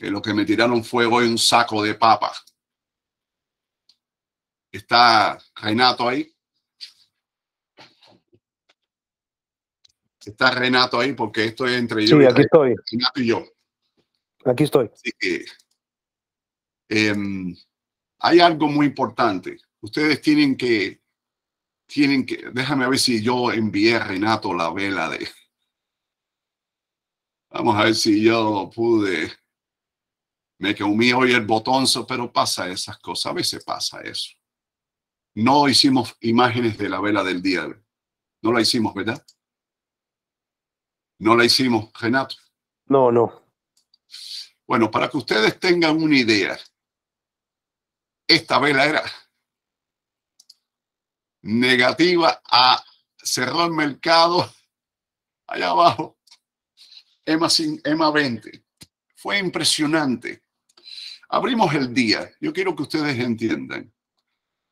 que lo que me tiraron fue hoy un saco de papas. Está Renato ahí. Está Renato ahí porque esto es entre yo Sí, y aquí estoy. Renato y yo. Aquí estoy. Así que em, hay algo muy importante. Ustedes tienen que, tienen que, déjame ver si yo envié a Renato la vela de. Vamos a ver si yo pude. Me comí hoy el botonzo, pero pasa esas cosas. A veces pasa eso. No hicimos imágenes de la vela del día. No la hicimos, ¿verdad? No la hicimos, Renato. No, no. Bueno, para que ustedes tengan una idea, esta vela era negativa a cerró el mercado allá abajo, EMA, cin- EMA 20. Fue impresionante. Abrimos el día. Yo quiero que ustedes entiendan.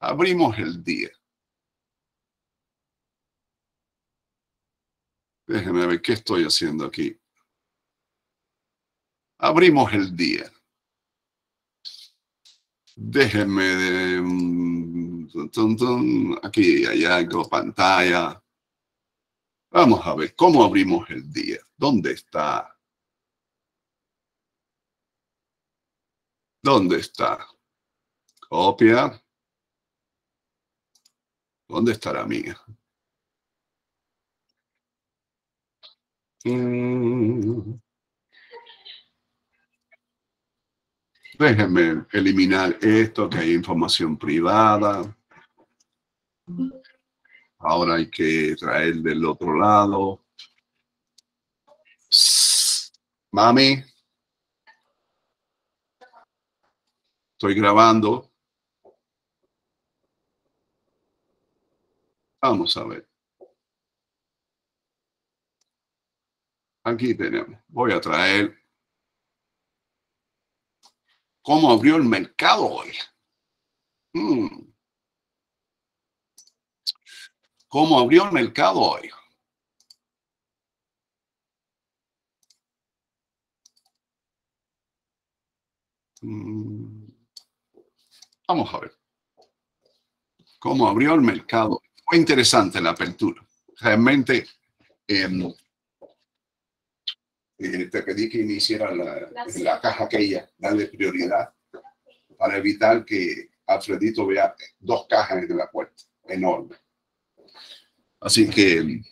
Abrimos el día. Déjenme ver qué estoy haciendo aquí. Abrimos el día. Déjenme de... mm, Aquí algo, pantalla. Vamos a ver cómo abrimos el día. ¿Dónde está? ¿Dónde está? Copia. ¿Dónde está la mía? Mm. Déjenme eliminar esto, que hay información privada. Ahora hay que traer del otro lado. Mami. Estoy grabando. Vamos a ver. Aquí tenemos. Voy a traer cómo abrió el mercado hoy. Mm. ¿Cómo abrió el mercado hoy? Mm. Vamos a ver. ¿Cómo abrió el mercado? Fue interesante la apertura. Realmente em, eh, te pedí que iniciara la, la caja aquella, darle prioridad para evitar que Alfredito vea dos cajas en la puerta, enorme. Así que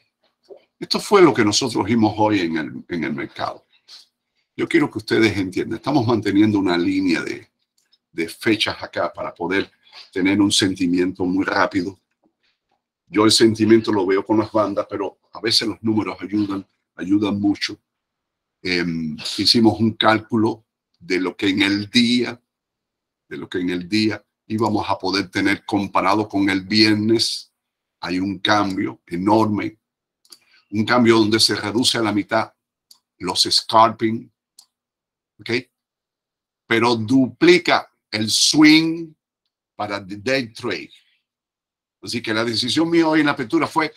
esto fue lo que nosotros vimos hoy en el, en el mercado. Yo quiero que ustedes entiendan, estamos manteniendo una línea de, de fechas acá para poder tener un sentimiento muy rápido. Yo el sentimiento lo veo con las bandas, pero a veces los números ayudan, ayudan mucho. Em, hicimos un cálculo de lo que en el día, de lo que en el día íbamos a poder tener comparado con el viernes. Hay un cambio enorme, un cambio donde se reduce a la mitad los scalping, ¿ok? Pero duplica el swing para el day trade. Así que la decisión mía hoy en la apertura fue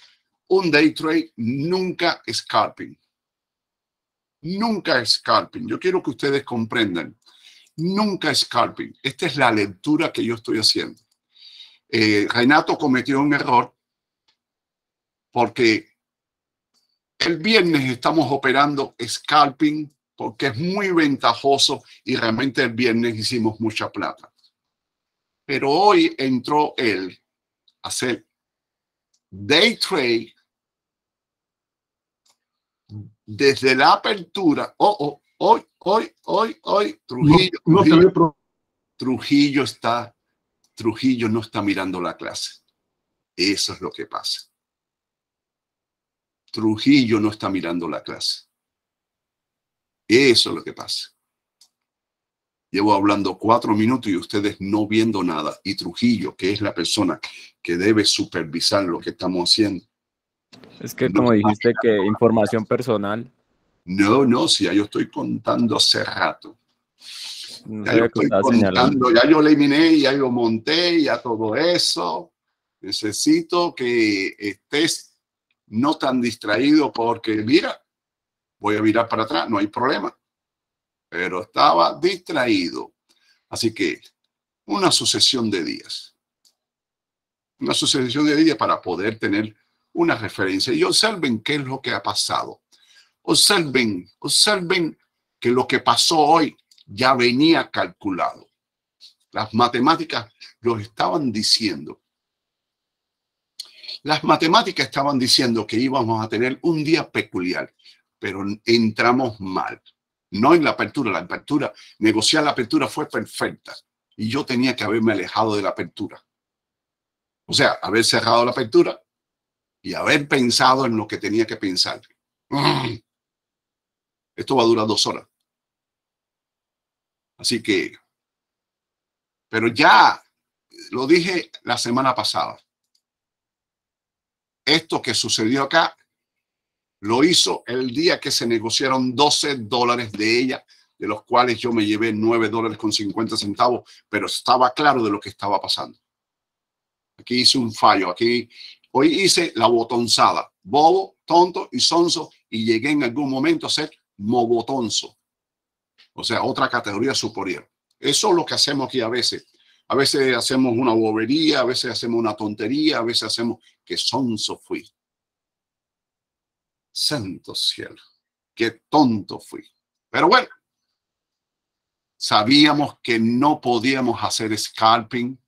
un day trade, nunca scalping. Nunca scalping. Yo quiero que ustedes comprendan. Nunca scalping. Esta es la lectura que yo estoy haciendo. Eh, Renato cometió un error porque el viernes estamos operando scalping porque es muy ventajoso y realmente el viernes hicimos mucha plata. Pero hoy entró él a hacer day trade desde la apertura. Oh, oh, hoy, hoy, hoy, hoy, Trujillo, No, no Trujillo está, Trujillo no está mirando la clase. Eso es lo que pasa. Trujillo no está mirando la clase. Eso es lo que pasa. Llevo hablando cuatro minutos y ustedes no viendo nada. Y Trujillo, que es la persona que debe supervisar lo que estamos haciendo. Es que No como dijiste que información personal, No, no, si ya yo estoy contando hace rato. no Ya yo estoy estaba señalando. contando, ya yo eliminé, ya yo monté, ya todo eso. Necesito que estés no tan distraído porque, mira, voy a mirar para atrás, no hay problema. pero estaba distraído. Así que una sucesión de días. Una sucesión de días para poder tener una referencia. Y observen qué es lo que ha pasado. Observen, observen que lo que pasó hoy ya venía calculado. Las matemáticas lo estaban diciendo. Las matemáticas estaban diciendo que íbamos a tener un día peculiar, pero entramos mal. No en la apertura, la apertura, negociar la apertura fue perfecta y yo tenía que haberme alejado de la apertura. O sea, haber cerrado la apertura y haber pensado en lo que tenía que pensar. Esto va a durar dos horas. Así que, pero ya lo dije la semana pasada. Esto que sucedió acá lo hizo el día que se negociaron 12 dólares de ella, de los cuales yo me llevé 9 dólares con 50 centavos, pero estaba claro de lo que estaba pasando. Aquí hice un fallo, aquí hoy hice la botonzada, bobo, tonto y sonso, y llegué en algún momento a ser mobotonzo. O sea, otra categoría superior. Eso es lo que hacemos aquí a veces. A veces hacemos una bobería, a veces hacemos una tontería, a veces hacemos que sonso fui. Santo cielo, qué tonto fui. Pero bueno, sabíamos que no podíamos hacer scalping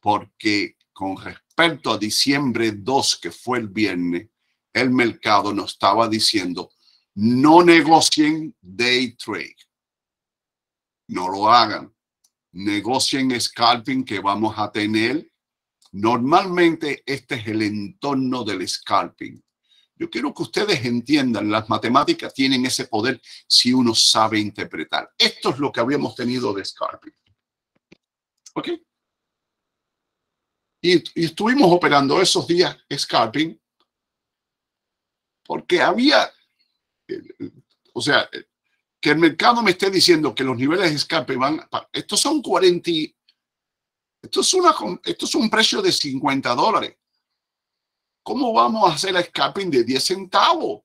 porque con respecto a diciembre 2, que fue el viernes, el mercado nos estaba diciendo, no negocien day trade. No lo hagan. Negocien scalping que vamos a tener. Normalmente este es el entorno del scalping. Yo quiero que ustedes entiendan, las matemáticas tienen ese poder si uno sabe interpretar. Esto es lo que habíamos tenido de scalping. ¿Ok? Y, y estuvimos operando esos días scalping porque había, o sea, que el mercado me esté diciendo que los niveles de escape van, estos son 40, esto es, una, esto es un precio de 50 dólares. ¿Cómo vamos a hacer el scalping de 10 centavos?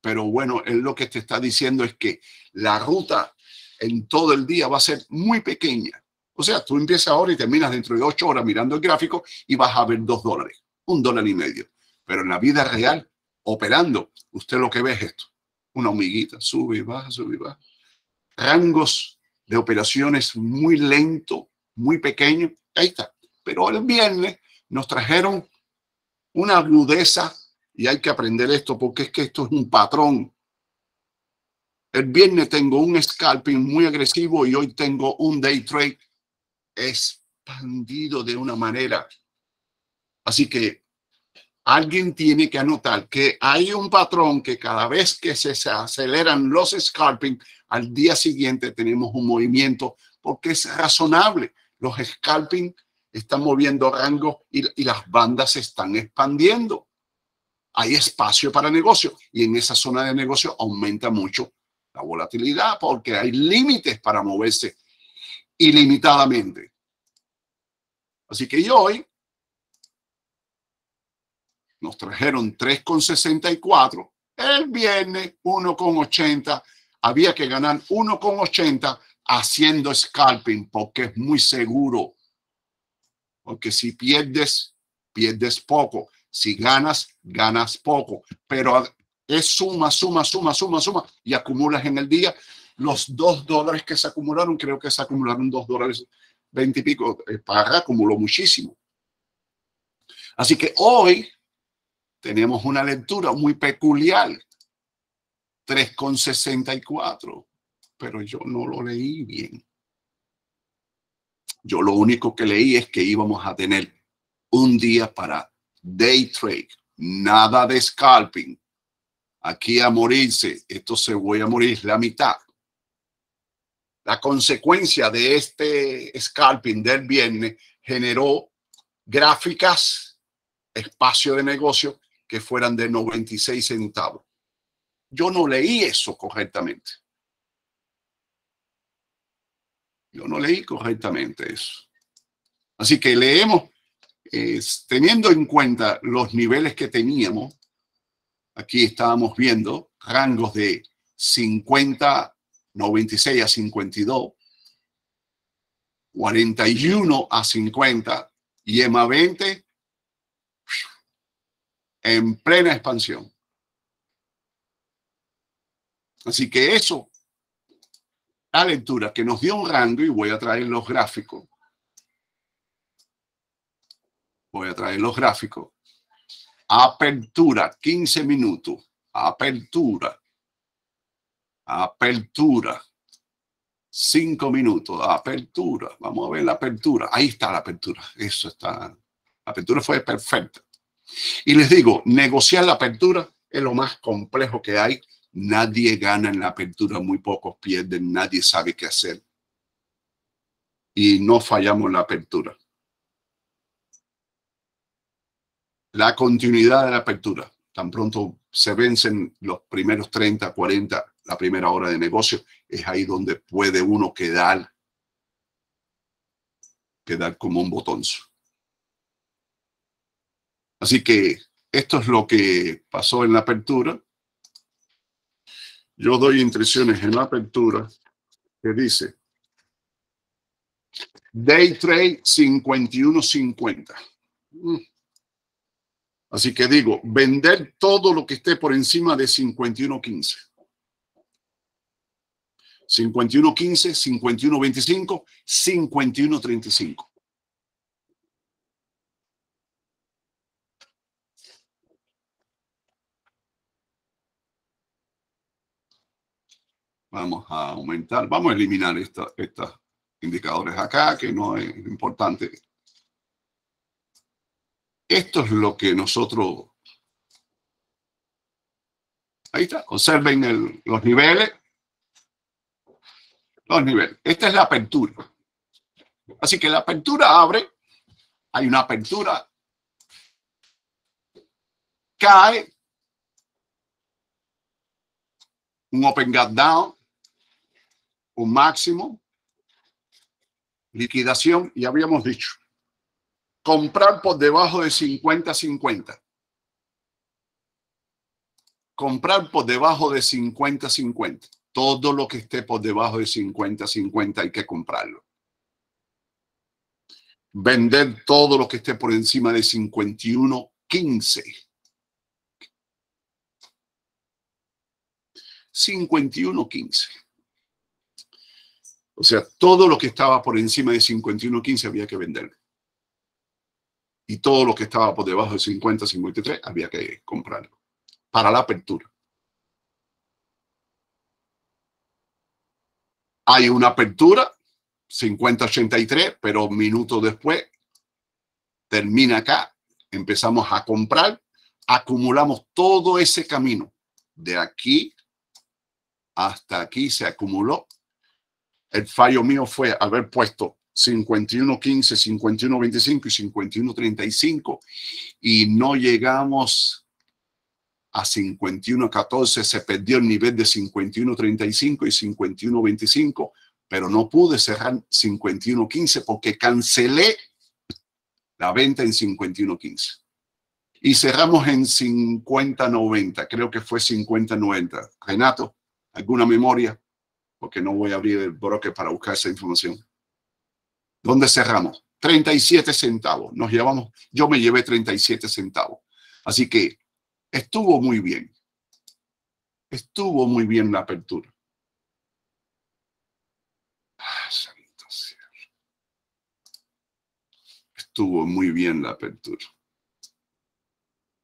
Pero bueno, él lo que te está diciendo es que la ruta en todo el día va a ser muy pequeña. O sea, tú empiezas ahora y terminas dentro de 8 horas mirando el gráfico y vas a ver 2 dólares, un dólar y medio. Pero en la vida real, operando, usted lo que ve es esto una hormiguita, sube y baja, sube y baja. Rangos de operaciones muy lento, muy pequeño. Ahí está. Pero el viernes nos trajeron una agudeza y hay que aprender esto porque es que esto es un patrón. El viernes tengo un scalping muy agresivo y hoy tengo un day trade expandido de una manera. Así que alguien tiene que anotar que hay un patrón que cada vez que se, aceleran los scalping, al día siguiente tenemos un movimiento porque es razonable. Los scalping están moviendo rango y, las bandas se están expandiendo. Hay espacio para negocio y en esa zona de negocio aumenta mucho la volatilidad porque hay límites para moverse ilimitadamente. Así que hoy nos trajeron 3,64. El viernes 1,80. Había que ganar 1,80 haciendo scalping porque es muy seguro. Porque si pierdes, pierdes poco. Si ganas, ganas poco. Pero es suma, suma, suma, suma, suma y acumulas en el día los dos dólares que se acumularon. Creo que se acumularon dos dólares, veinte y pico. Para acumuló muchísimo. Así que hoy tenemos una lectura muy peculiar, 3,64, pero yo no lo leí bien. Yo lo único que leí es que íbamos a tener un día para day trade, nada de scalping. Aquí a morirse, esto se voy a morir la mitad. La consecuencia de este scalping del viernes generó gráficas, espacio de negocio que fueran de 96 centavos. Yo no leí eso correctamente. Yo no leí correctamente eso. Así que leemos, teniendo en cuenta los niveles que teníamos, aquí estábamos viendo rangos de 50 96 a 52, 41 a 50 y EMA 20 en plena expansión. Así que eso, la lectura que nos dio un rango, y voy a traer los gráficos. Voy a traer los gráficos. Apertura, 15 minutos. Apertura. Apertura. 5 minutos. Apertura. Vamos a ver la apertura. Ahí está la apertura. Eso está. La apertura fue perfecta. Y les digo, negociar la apertura es lo más complejo que hay. Nadie gana en la apertura, muy pocos pierden, nadie sabe qué hacer. Y no fallamos la apertura. La continuidad de la apertura. Tan pronto se vencen los primeros 30, 40, la primera hora de negocio, es ahí donde puede uno quedar, quedar como un botonzo. Así que esto es lo que pasó en la apertura. Yo doy instrucciones en la apertura que dice Day Trade 51.50. Mm. Así que digo, vender todo lo que esté por encima de 51.15. 51.15, 51.25, 51.35. Vamos a aumentar, vamos a eliminar estos indicadores acá, que no es importante. Esto es lo que nosotros... Ahí está, observen los niveles. Los niveles. Esta es la apertura. Así que la apertura abre, hay una apertura, cae, un open gap down, un máximo, liquidación, y habíamos dicho, comprar por debajo de 50-50. Comprar por debajo de 50-50. Todo lo que esté por debajo de 50-50 hay que comprarlo. Vender todo lo que esté por encima de 51-15. 51-15. O sea, todo lo que estaba por encima de 51.15 había que vender. Y todo lo que estaba por debajo de 50, 53 había que comprarlo. Para la apertura. Hay una apertura, 50-83, pero minutos después termina acá. Empezamos a comprar, acumulamos todo ese camino. De aquí hasta aquí se acumuló el fallo mío fue haber puesto 51.15, 51.25 y 51.35 y no llegamos a 51.14, se perdió el nivel de 51.35 y 51.25, pero no pude cerrar 51.15 porque cancelé la venta en 51.15. Y cerramos en 50.90, creo que fue 50.90. Renato, ¿alguna memoria? Porque no voy a abrir el broker para buscar esa información. ¿Dónde cerramos? 37 centavos. Nos llevamos, yo me llevé 37 centavos. Así que estuvo muy bien. Estuvo muy bien la apertura. Ah, estuvo muy bien la apertura.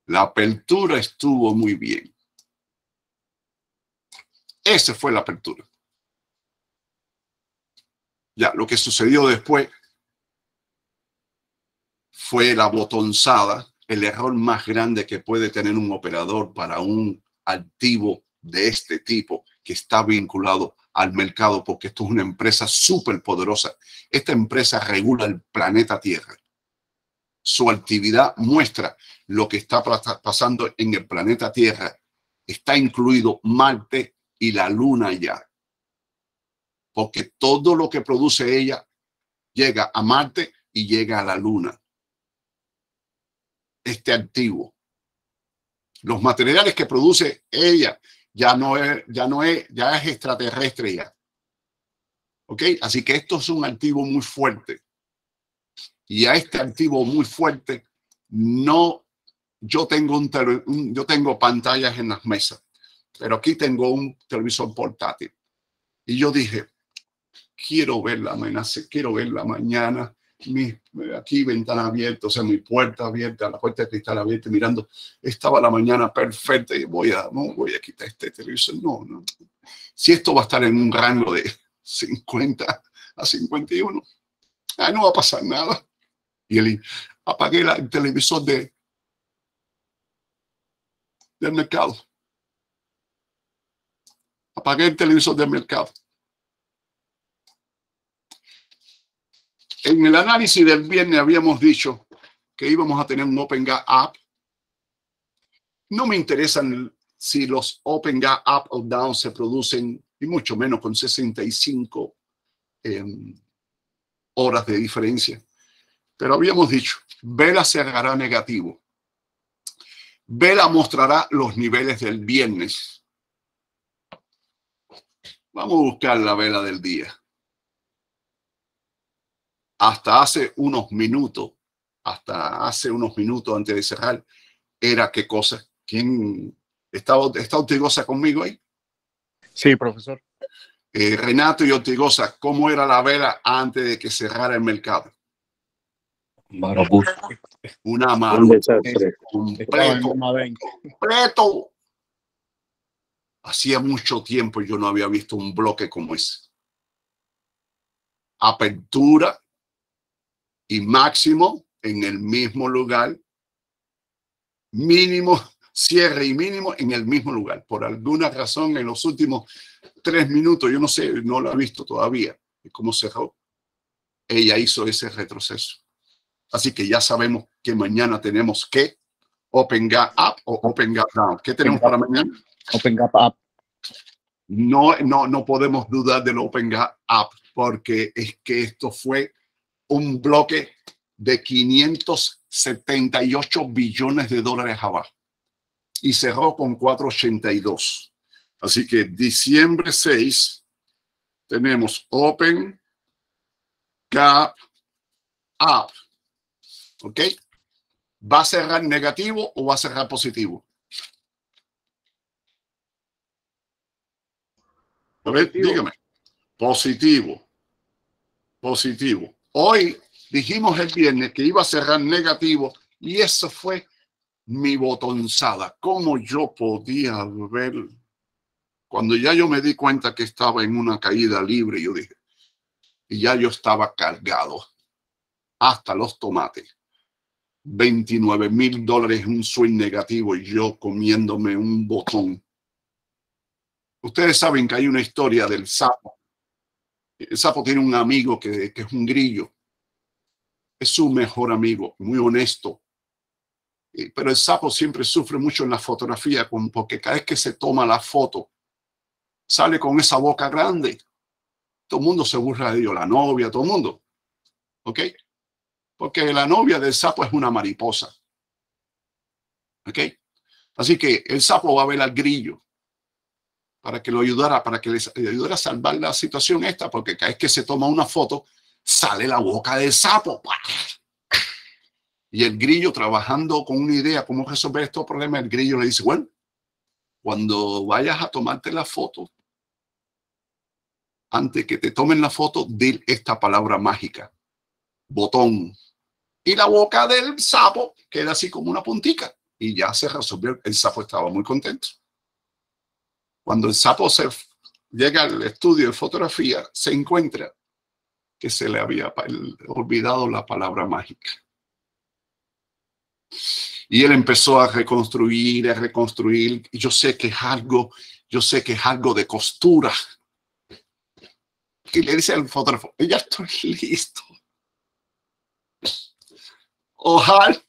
La apertura estuvo muy bien. Esa fue la apertura. Ya, lo que sucedió después fue la botonzada, el error más grande que puede tener un operador para un activo de este tipo que está vinculado al mercado, porque esto es una empresa súper poderosa. Esta empresa regula el planeta Tierra. Su actividad muestra lo que está pasando en el planeta Tierra. Está incluido Marte y la Luna ya porque todo lo que produce ella llega a Marte y llega a la Luna. Este activo. Los materiales que produce ella ya no es, ya no es, ya es extraterrestre ya. ¿Ok? Así que esto es un activo muy fuerte. Y a este activo muy fuerte, no, yo tengo, un- yo tengo pantallas en las mesas, pero aquí tengo un televisor portátil. Y yo dije, quiero ver la amenaza, quiero ver la mañana, mi, aquí ventana abierta, o sea, mi puerta abierta, la puerta de cristal abierta, mirando, estaba la mañana perfecta y voy a, voy a quitar este televisor, no, no. Si esto va a estar en un rango de 50 a 51, ah, no va a pasar nada. Y él apagué la- el televisor de, del mercado. Apagué el televisor del mercado. En el análisis del viernes habíamos dicho que íbamos a tener un Open Gap App. No me interesan si los Open Gap Up o Down se producen, y mucho menos con 65 em, horas de diferencia. Pero habíamos dicho, Vela cerrará negativo. Vela mostrará los niveles del viernes. Vamos a buscar la vela del día. Hasta hace unos minutos, hasta hace unos minutos antes de cerrar, era qué cosa. ¿Quién estaba, está Ortigosa conmigo ahí? Sí, profesor. Eh, Renato y Ortigosa, ¿cómo era la vela antes de que cerrara el mercado? Una Un mano desastre. Estaba en completo, una 20. completo. Hacía mucho tiempo yo no había visto un bloque como ese. Apertura y máximo en el mismo lugar. Mínimo, cierre y mínimo en el mismo lugar. Por alguna razón, en los últimos tres minutos, yo no sé, no lo he visto todavía, cómo cerró. Ella hizo ese retroceso. Así que ya sabemos que mañana tenemos que Open Gap Up o Open Gap Down. ¿Qué tenemos para mañana? Open Gap App. No, no, no podemos dudar del Open Gap Up porque es que esto fue un bloque de 578 billones de dólares abajo y cerró con 482. Así que diciembre 6 tenemos Open Gap Up. ¿Ok? ¿Va a cerrar negativo o va a cerrar positivo? A ver, dígame. Positivo. Positivo. Hoy dijimos el viernes que iba a cerrar negativo y eso fue mi botonzada. ¿Cómo yo podía ver? Cuando ya yo me di cuenta que estaba en una caída libre, yo dije, y ya yo estaba cargado hasta los tomates. 29 mil dólares un swing negativo y yo comiéndome un botón. Ustedes saben que hay una historia del sapo. El sapo tiene un amigo que, que es un grillo. Es su mejor amigo, muy honesto. Eh, Pero el sapo siempre sufre mucho en la fotografía porque cada vez que se toma la foto, sale con esa boca grande. Todo el mundo se burla de ello, la novia, todo el mundo. ¿Ok? Porque la novia del sapo es una mariposa. ¿Ok? Así que el sapo va a ver al grillo para que lo ayudara, para que les le ayudara a salvar la situación esta, porque cada vez que se toma una foto, sale la boca del sapo. Y el grillo trabajando con una idea, cómo resolver estos problemas, el grillo le dice, bueno, cuando vayas a tomarte la foto, antes que te tomen la foto, di esta palabra mágica, botón. Y la boca del sapo queda así como una puntica. Y ya se resolvió. El sapo estaba muy contento. Cuando el sapo se llega al estudio de fotografía, se encuentra que se le había olvidado la palabra mágica. Y él empezó a reconstruir, a reconstruir. Yo sé que es algo, yo sé que es algo de costura. Y le dice al fotógrafo, ya estoy listo. Ojalá.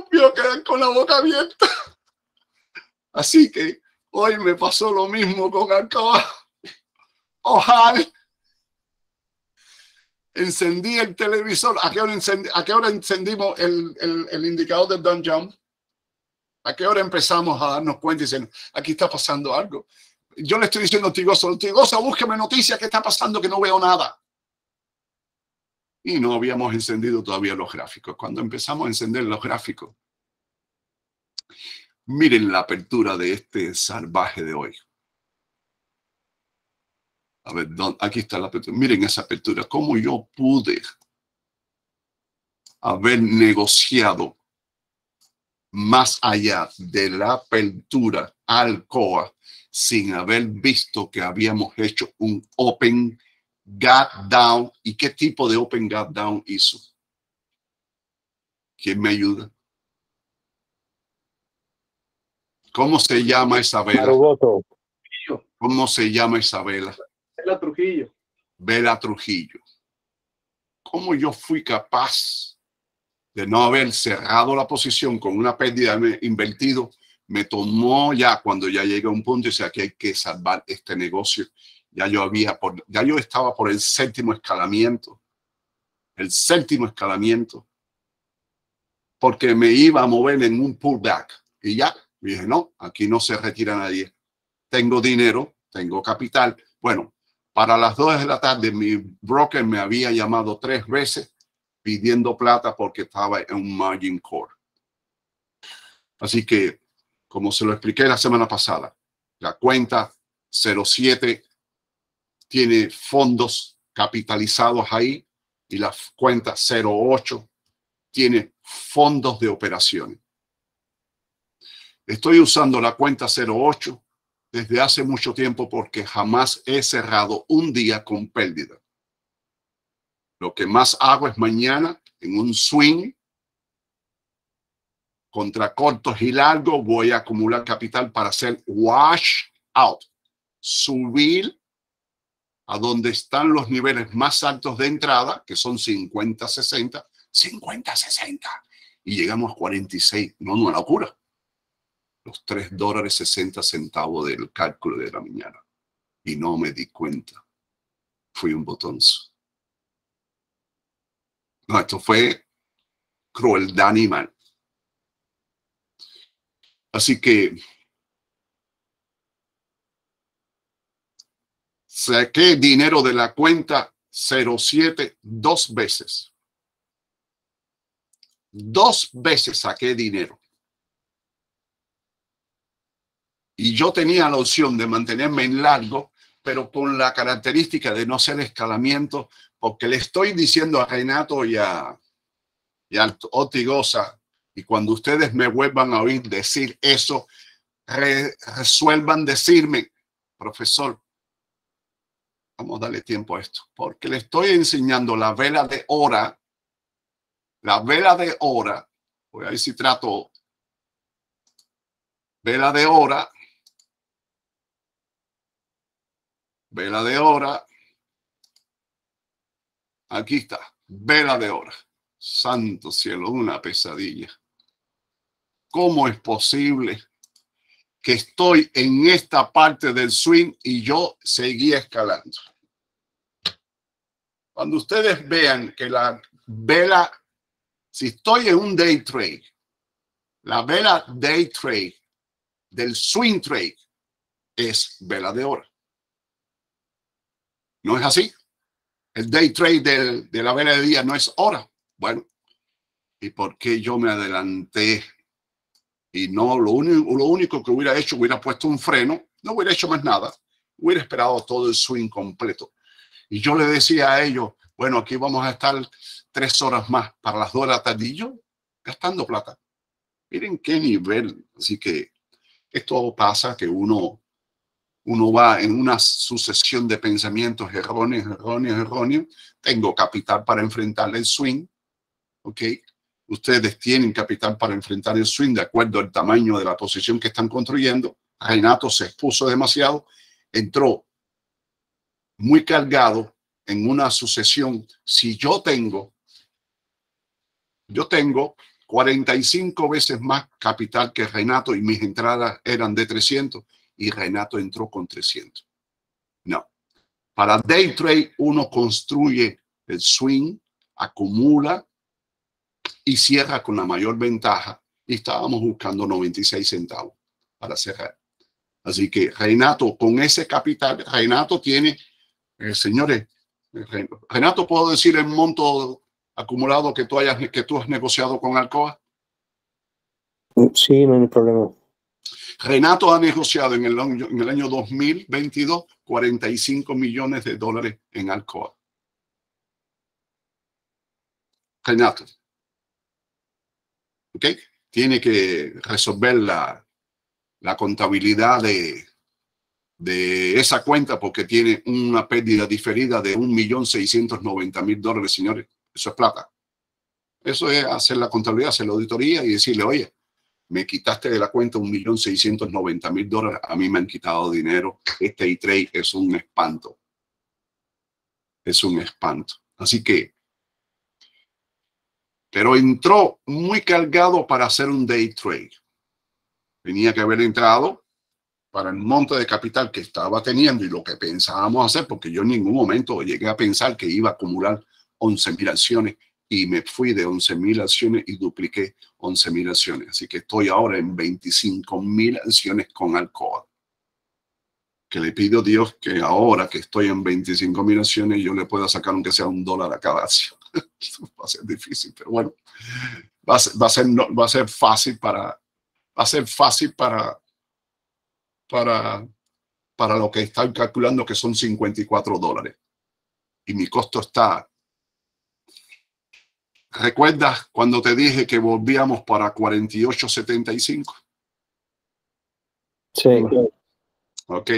Volvió a quedar con la boca abierta. Así que hoy me pasó lo mismo con Alcoba. Ojalá. Encendí el televisor. ¿A qué hora, encendi- a qué hora encendimos el, el- indicador del Dow Jones? ¿A qué hora empezamos a darnos cuenta y dicen, aquí está pasando algo? Yo le estoy diciendo a Tigosa, Tigosa, búsqueme noticias, ¿qué está pasando? Que no veo nada. Y no habíamos encendido todavía los gráficos. Cuando empezamos a encender los gráficos, miren la apertura de este salvaje de hoy. A ver, aquí está la apertura. Miren esa apertura. ¿Cómo yo pude haber negociado más allá de la apertura al COA sin haber visto que habíamos hecho un Open Gap Down. ¿Y qué tipo de Open Gap Down hizo? ¿Quién me ayuda? ¿Cómo se llama esa vela? ¿Cómo se llama esa vela? Vela Trujillo. Vela Trujillo. ¿Cómo yo fui capaz de no haber cerrado la posición con una pérdida invertido? Me tomó ya cuando ya llegué a un punto y decía que hay que salvar este negocio. Ya yo había, por, ya yo estaba por el séptimo escalamiento. El séptimo escalamiento. Porque me iba a mover en un pullback. Y ya, dije, no, aquí no se retira nadie. Tengo dinero, tengo capital. Bueno, para las dos de la tarde, mi broker me había llamado tres veces pidiendo plata porque estaba en un margin core. Así que, como se lo expliqué la semana pasada, la cuenta 07 tiene fondos capitalizados ahí y la cuenta 08 tiene fondos de operaciones. Estoy usando la cuenta 08 desde hace mucho tiempo porque jamás he cerrado un día con pérdida. Lo que más hago es mañana en un swing contra cortos y largos voy a acumular capital para hacer wash out, subir a donde están los niveles más altos de entrada, que son 50, 60, 50, 60, y llegamos a 46. No, no, una locura los 3 dólares 60 centavos del cálculo de la mañana. Y no me di cuenta. Fui un botonzo. No, esto fue crueldad animal. Así que saqué dinero de la cuenta 07 dos veces. Dos veces saqué dinero. Y yo tenía la opción de mantenerme en largo, pero con la característica de no ser escalamiento, porque le estoy diciendo a Renato y a, y a Otigosa, y cuando ustedes me vuelvan a oír decir eso, resuelvan decirme, profesor, vamos a darle tiempo a esto, porque le estoy enseñando la vela de hora, la vela de hora, voy a ver si trato, vela de hora, Vela de hora. Aquí está. Vela de hora. Santo cielo, una pesadilla. ¿Cómo es posible que estoy en esta parte del swing y yo seguía escalando? Cuando ustedes vean que la vela, si estoy en un day trade, la vela day trade del swing trade es vela de hora. ¿No es así? El day trade de, la vela de día no es hora. Bueno, ¿y por qué yo me adelanté? Y no, lo único, lo único que hubiera hecho, hubiera puesto un freno, no hubiera hecho más nada, hubiera esperado todo el swing completo. Y yo le decía a ellos, bueno, aquí vamos a estar tres horas más para las dos de la gastando plata. Miren qué nivel. Así que esto pasa que uno uno va en una sucesión de pensamientos erróneos, erróneos, erróneos. Tengo capital para enfrentar el swing, ¿ok? Ustedes tienen capital para enfrentar el swing de acuerdo al tamaño de la posición que están construyendo. Renato se expuso demasiado, entró muy cargado en una sucesión. Si yo tengo, yo tengo 45 veces más capital que Renato y mis entradas eran de 300 y Renato entró con 300. No. Para day trade uno construye el swing, acumula y cierra con la mayor ventaja y estábamos buscando 96 centavos para cerrar. Así que Renato, con ese capital, Renato tiene, eh, señores, eh, Renato, ¿puedo decir el monto acumulado que tú, hayas, que tú has negociado con Alcoa? Sí, no hay problema. Renato ha negociado en el, año, en el año 2022 45 millones de dólares en Alcoa. Renato. ¿Ok? Tiene que resolver la, la contabilidad de, de esa cuenta porque tiene una pérdida diferida de 1.690.000 dólares, señores. Eso es plata. Eso es hacer la contabilidad, hacer la auditoría y decirle, oye, me quitaste de la cuenta 1.690.000 dólares, a mí me han quitado dinero. Este e-trade es un espanto. Es un espanto. Así que, pero entró muy cargado para hacer un day trade. Tenía que haber entrado para el monto de capital que estaba teniendo y lo que pensábamos hacer, porque yo en ningún momento llegué a pensar que iba a acumular 11 mil acciones y me fui de 11 mil acciones y dupliqué 11 mil acciones. Así que estoy ahora en 25 mil acciones con Alcoa. Que le pido a Dios que ahora que estoy en 25 mil acciones yo le pueda sacar aunque sea un dólar a cada acción. va a ser difícil, pero bueno, va a ser, va a ser, va a ser fácil para, va a ser fácil para, para, para lo que están calculando que son 54 dólares. Y mi costo está ¿Recuerdas cuando te dije que volvíamos para 48.75? Sí. Ok.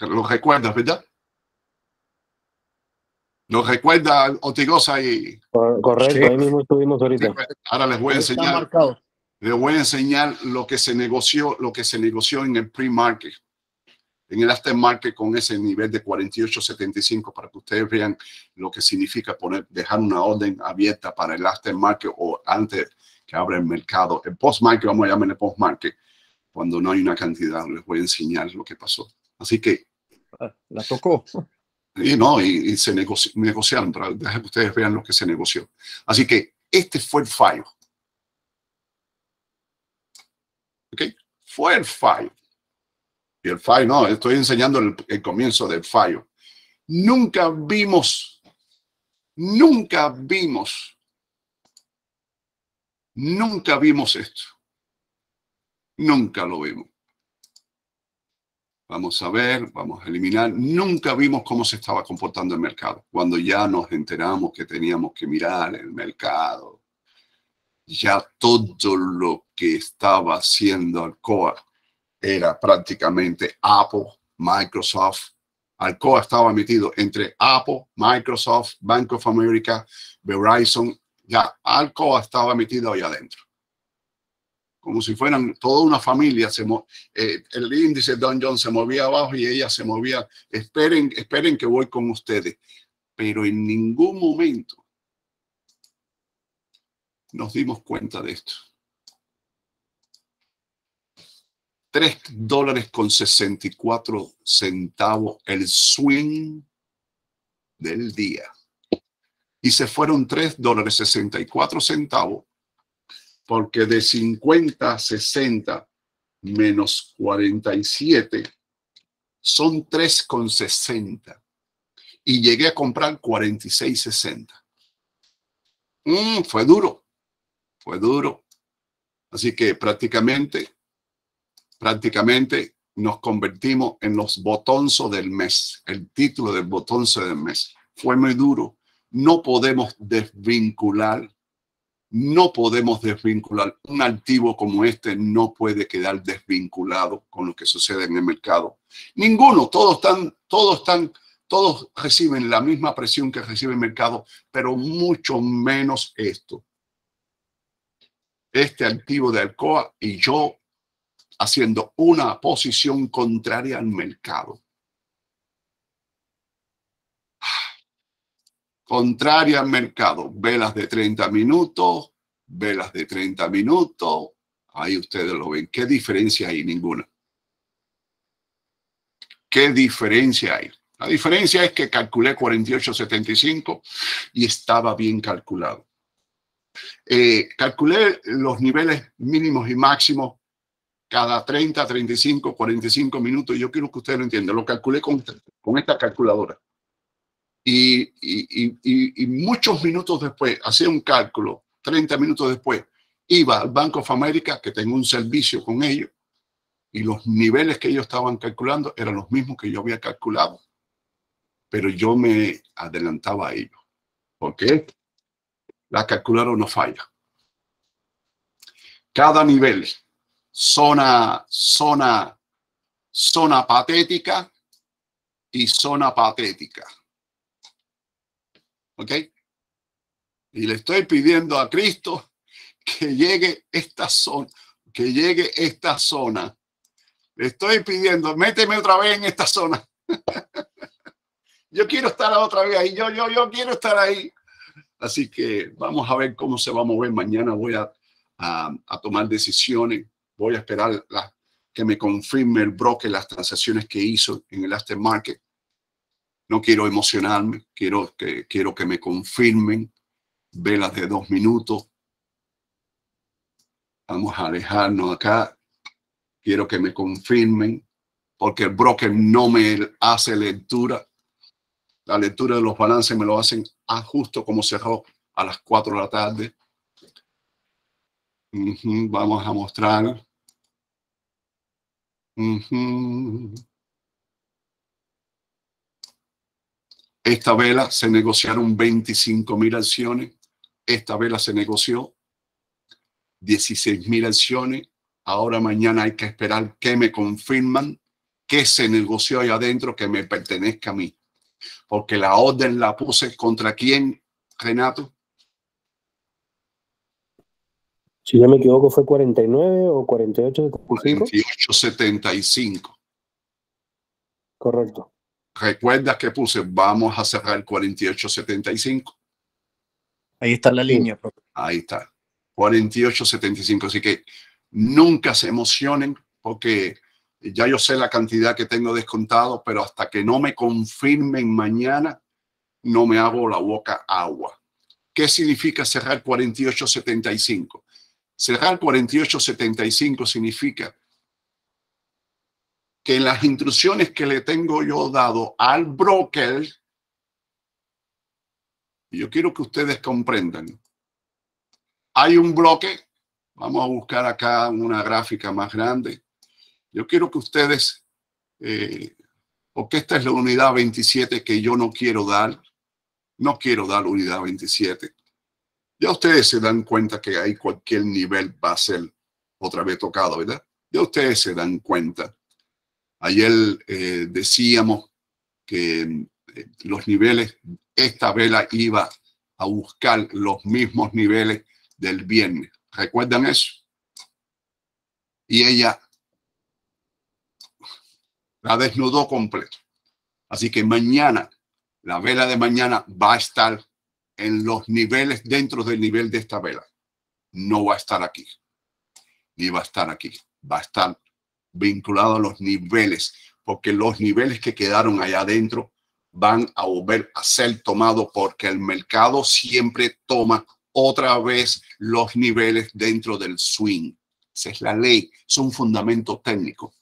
Lo recuerdas, ¿verdad? Lo recuerda Otigosa y. Correcto, Sí. ahí mismo estuvimos ahorita. Ahora les voy a enseñar. Les voy a enseñar lo que se negoció, lo que se negoció en el pre-market, en el aftermarket con ese nivel de 48.75 para que ustedes vean lo que significa poner, dejar una orden abierta para el aftermarket o antes que abra el mercado. El post-market, vamos a llamarle post-market, cuando no hay una cantidad, les voy a enseñar lo que pasó. Así que, Ah, La tocó. Y no, y, se negoci- negociaron, para dejar que ustedes vean lo que se negoció. Así que este fue el fallo. ¿Ok? Fue el fallo. Y el fallo, no, estoy enseñando el, el comienzo del fallo. Nunca vimos, nunca vimos, nunca vimos esto. Nunca lo vimos. Vamos a ver, vamos a eliminar. Nunca vimos cómo se estaba comportando el mercado. Cuando ya nos enteramos que teníamos que mirar el mercado, ya todo lo que estaba haciendo Alcoa era prácticamente Apple, Microsoft. Alcoa estaba metido entre Apple, Microsoft, Bank of America, Verizon. Ya Alcoa estaba metido ahí adentro. Como si fueran toda una familia. Se eh, el índice Don John se movía abajo y ella se movía. Esperen, esperen que voy con ustedes. Pero en ningún momento nos dimos cuenta de esto. 3 dólares con 64 centavos el swing del día. Y se fueron 3 dólares 64 centavos porque de 50 a 60 menos 47 son 3,60. Y llegué a comprar 46,60. Mm, fue duro, fue duro. Así que prácticamente, prácticamente nos convertimos en los botonzos del mes, el título del botonzo del mes. Fue muy duro. No podemos desvincular, no podemos desvincular. Un activo como este no puede quedar desvinculado con lo que sucede en el mercado. Ninguno, todos están, todos están, todos reciben la misma presión que recibe el mercado, pero mucho menos esto. Este activo de Alcoa y yo haciendo una posición contraria al mercado. Contraria al mercado. Velas de 30 minutos, velas de 30 minutos. Ahí ustedes lo ven. ¿Qué diferencia hay? Ninguna. ¿Qué diferencia hay? La diferencia es que calculé 48.75 y estaba bien calculado. Eh, calculé los niveles mínimos y máximos cada 30, 35, 45 minutos. Yo quiero que ustedes lo entiendan. Lo calculé con, con esta calculadora. Y, muchos minutos después, hacía un cálculo, 30 minutos después, iba al Bank of America, que tengo un servicio con ellos, y los niveles que ellos estaban calculando eran los mismos que yo había calculado, pero yo me adelantaba a ellos. ¿Por qué? La calculadora no falla. Cada nivel, zona, zona, zona patética y zona patética. ¿Ok? Y le estoy pidiendo a Cristo que llegue esta zona, que llegue esta zona. Le estoy pidiendo, méteme otra vez en esta zona. yo quiero estar otra vez ahí, yo, yo, yo quiero estar ahí. Así que vamos a ver cómo se va a mover. Mañana voy a, a, a tomar decisiones. Voy a esperar la, que me confirme el broker las transacciones que hizo en el aftermarket. No quiero emocionarme, quiero que, quiero que me confirmen velas de dos minutos. Vamos a alejarnos acá. Quiero que me confirmen porque el broker no me hace lectura. La lectura de los balances me lo hacen a justo como cerró a las 4 de la tarde. Vamos a mostrar. Uh. Esta vela se negociaron 25 mil acciones. Esta vela se negoció 16 mil acciones. Ahora mañana hay que esperar que me confirman que se negoció ahí adentro que me pertenezca a mí. Porque la orden la puse contra quién, Renato. Si no me equivoco, fue 49 o 48, 48, 75. Correcto. Recuerda que puse, vamos a cerrar 48, 75. Ahí está la línea. Profe. Ahí está. 48, 75. Así que nunca se emocionen porque ya yo sé la cantidad que tengo descontado, pero hasta que no me confirmen mañana, no me hago la boca agua. ¿Qué significa cerrar 48.75? Cerrar 48.75 significa que en las instrucciones que le tengo yo dado al broker, yo quiero que ustedes comprendan, hay un bloque, vamos a buscar acá una gráfica más grande, yo quiero que ustedes, eh, porque esta es la unidad 27 que yo no quiero dar, no quiero dar unidad 27. Ya ustedes se dan cuenta que ahí cualquier nivel va a ser otra vez tocado, ¿verdad? Ya ustedes se dan cuenta. Ayer eh, decíamos que eh, los niveles, esta vela iba a buscar los mismos niveles del viernes. ¿Recuerdan eso? Y ella la desnudó completo. Así que mañana, la vela de mañana va a estar en los niveles, dentro del nivel de esta vela. No va a estar aquí, ni va a estar aquí. Va a estar vinculado a los niveles, porque los niveles que quedaron allá adentro van a volver a ser tomados porque el mercado siempre toma otra vez los niveles dentro del swing. Esa es la ley, es un fundamento técnico.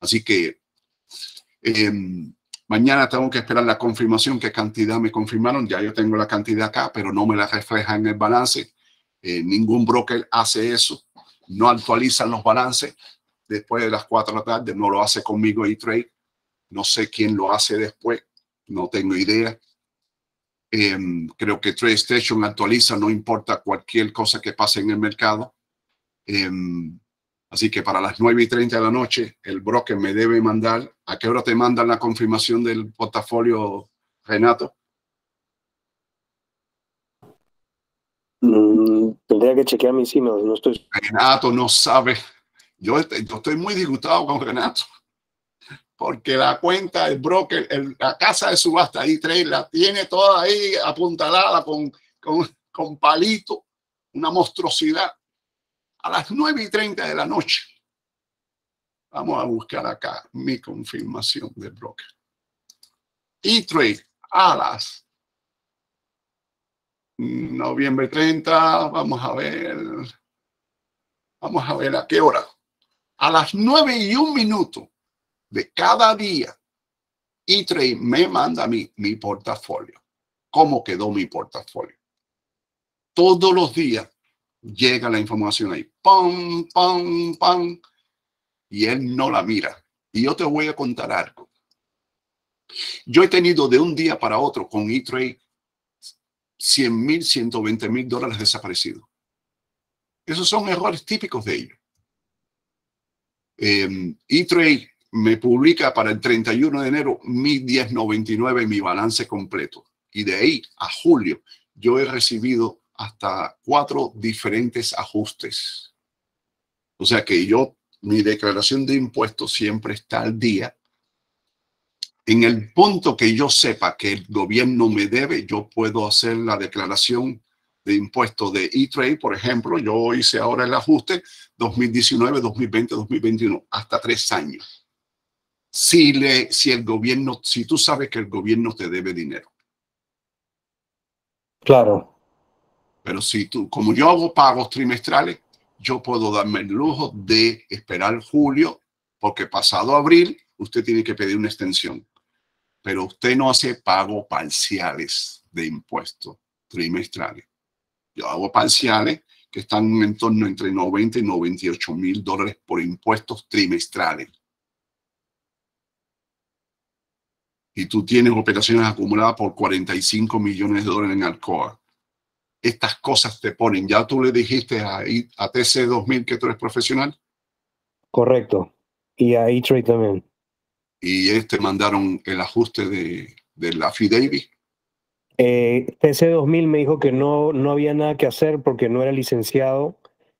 Así que eh, mañana tengo que esperar la confirmación, qué cantidad me confirmaron. Ya yo tengo la cantidad acá, pero no me la refleja en el balance. Eh, ningún broker hace eso. No actualizan los balances después de las 4 de la tarde. No lo hace conmigo E-Trade. No sé quién lo hace después. No tengo idea. Eh, creo que TradeStation actualiza, no importa cualquier cosa que pase en el mercado. Eh, Así que para las 9 y 30 de la noche, el broker me debe mandar. ¿A qué hora te mandan la confirmación del portafolio, Renato? Mm, tendría que chequear mis emails, no estoy. Renato no sabe. Yo, estoy muy disgustado con Renato. Porque la cuenta, el broker, la casa de subasta ahí, trade, la tiene toda ahí apuntalada con, con, con palito, una monstruosidad a las 9 y 30 de la noche. Vamos a buscar acá mi confirmación del broker. E-Trade a las noviembre 30, vamos a ver. Vamos a ver a qué hora. A las 9 y un minuto de cada día, E-Trade me manda mi, mi portafolio. ¿Cómo quedó mi portafolio? Todos los días llega la información ahí. Pam, pam, pam. Y él no la mira. Y yo te voy a contar algo. Yo he tenido de un día para otro con E-Trade 100 mil, 120 mil dólares desaparecidos. Esos son errores típicos de ellos. Eh, E-Trade me publica para el 31 de enero mi 1099, mi balance completo. Y de ahí a julio yo he recibido hasta cuatro diferentes ajustes. O sea que yo, mi declaración de impuestos siempre está al día. En el punto que yo sepa que el gobierno me debe, yo puedo hacer la declaración de impuestos de E-Trade, por ejemplo. Yo hice ahora el ajuste 2019, 2020, 2021, hasta tres años. Si, le, si el gobierno, si tú sabes que el gobierno te debe dinero. Claro. Pero si tú, como yo hago pagos trimestrales, yo puedo darme el lujo de esperar julio, porque pasado abril usted tiene que pedir una extensión. Pero usted no hace pagos parciales de impuestos trimestrales. Yo hago parciales que están en torno entre 90 y 98 mil dólares por impuestos trimestrales. Y tú tienes operaciones acumuladas por 45 millones de dólares en Alcoa estas cosas te ponen. Ya tú le dijiste a, a TC 2000 que tú eres profesional. Correcto. Y a E-Trade también. Y ellos te mandaron el ajuste de, de la affidavit. Eh, TC 2000 me dijo que no, no había nada que hacer porque no era licenciado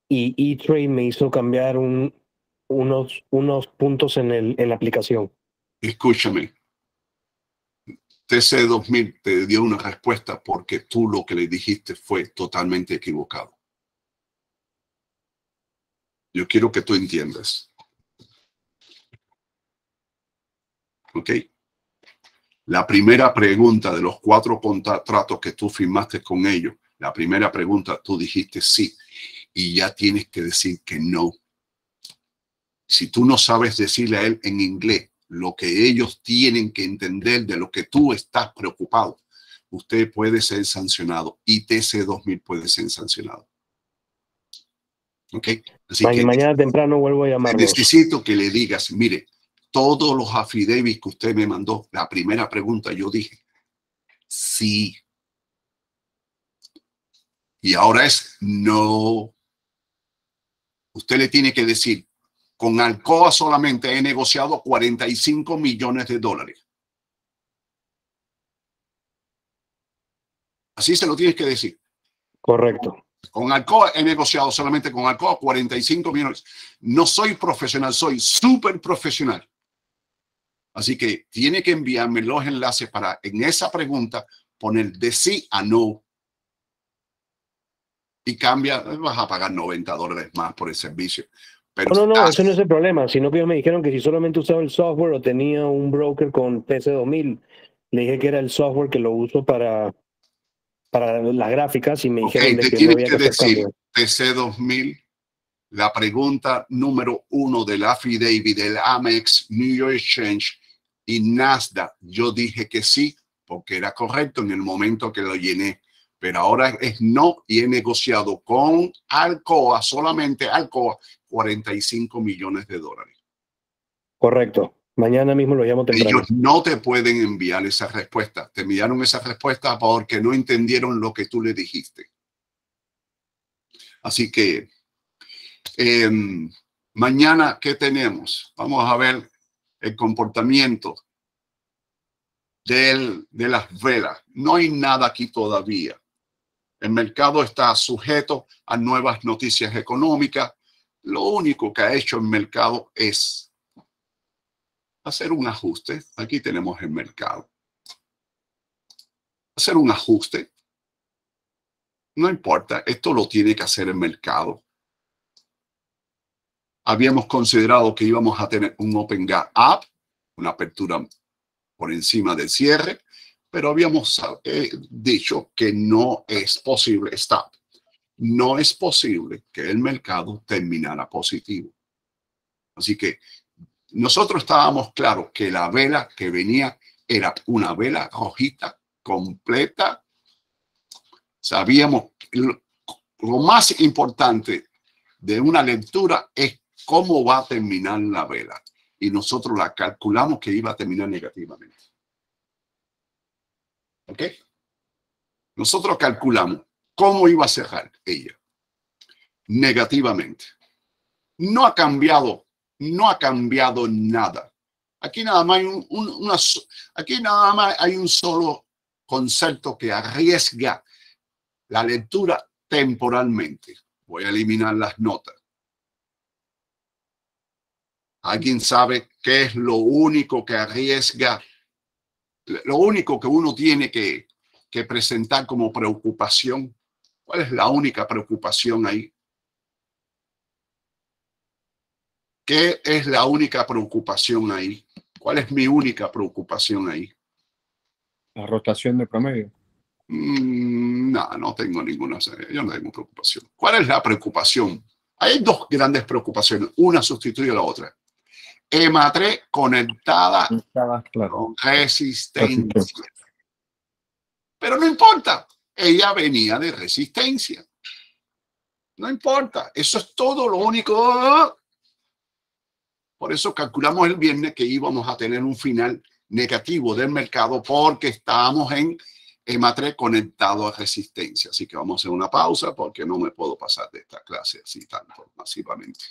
y E-Trade me hizo cambiar un, unos, unos puntos en, el, en la aplicación. Escúchame, TC 2000 te dio una respuesta porque tú lo que le dijiste fue totalmente equivocado. Yo quiero que tú entiendas. ¿Ok? La primera pregunta de los cuatro contratos que tú firmaste con ellos, la primera pregunta tú dijiste sí y ya tienes que decir que no. Si tú no sabes decirle a él en inglés, lo que ellos tienen que entender de lo que tú estás preocupado, usted puede ser sancionado y TC2000 puede ser sancionado. ¿Ok? Así que mañana temprano vuelvo a llamar. Necesito que le digas, mire, todos los affidavits que usted me mandó, la primera pregunta yo dije, sí. Y ahora es no. Usted le tiene que decir, con Alcoa solamente he negociado 45 millones de dólares. Así se lo tienes que decir. Correcto. Con Alcoa he negociado solamente con Alcoa 45 millones. No soy profesional, soy súper profesional. Así que tiene que enviarme los enlaces para en esa pregunta poner de sí a no. Y cambia, vas a pagar 90 dólares más por el servicio no, no, eso no es el problema, sino que ellos me dijeron que si solamente usaba el software o tenía un broker con TC2000, le dije que era el software que lo uso para, para las gráficas y me dijeron que no había que, decir TC2000, la pregunta número uno del affidavit del Amex, New York Exchange y Nasdaq, yo dije que sí, porque era correcto en el momento que lo llené pero ahora es no y he negociado con Alcoa, solamente Alcoa, 45 millones de dólares. Correcto. Mañana mismo lo llamo temprano. Ellos no te pueden enviar esa respuesta. Te enviaron esa respuesta porque no entendieron lo que tú le dijiste. Así que em, mañana, ¿qué tenemos? Vamos a ver el comportamiento del, de las velas. No hay nada aquí todavía. El mercado está sujeto a nuevas noticias económicas. Lo único que ha hecho el mercado es hacer un ajuste. Aquí tenemos el mercado. Hacer un ajuste. No importa, esto lo tiene que hacer el mercado. Habíamos considerado que íbamos a tener un Open Gap una apertura por encima del cierre, pero habíamos eh, dicho que no es posible, stop, no es posible que el mercado terminara positivo. Así que nosotros estábamos claros que la vela que venía era una vela rojita completa. Sabíamos lo, lo más importante de una lectura es cómo va a terminar la vela. Y nosotros la calculamos que iba a terminar negativamente. ¿Ok? Nosotros calculamos cómo iba a cerrar ella. Negativamente. No ha cambiado, no ha cambiado nada. Aquí nada más hay un, aquí nada más hay un solo concepto que arriesga la lectura temporalmente. Voy a eliminar las notas. ¿Alguien sabe qué es lo único que arriesga? Lo único que uno tiene que, que presentar como preocupación. ¿Cuál es la única preocupación ahí? ¿Qué es la única preocupación ahí? ¿Cuál es mi única preocupación ahí? La rotación de promedio. Mm, no, no tengo ninguna. Yo no tengo preocupación. ¿Cuál es la preocupación? Hay dos grandes preocupaciones. Una sustituye a la otra. EMA3 conectada claro. con resistencia. Pero no importa. Ella venía de resistencia. No importa. Eso es todo lo único. Por eso calculamos el viernes que íbamos a tener un final negativo del mercado porque estábamos en EMA3 conectado a resistencia. Así que vamos a hacer una pausa porque no me puedo pasar de esta clase así tanto masivamente.